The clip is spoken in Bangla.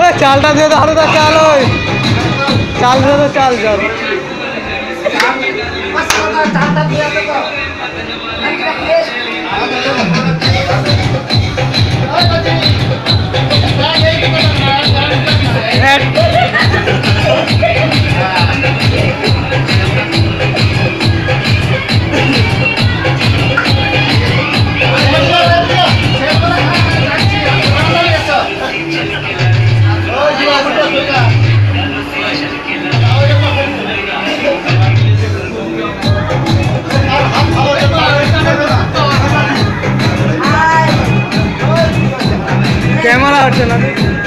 ওই চালটা দিয়ে তো চাল ওই। চাল দিয়ে চাল। চাল चला दे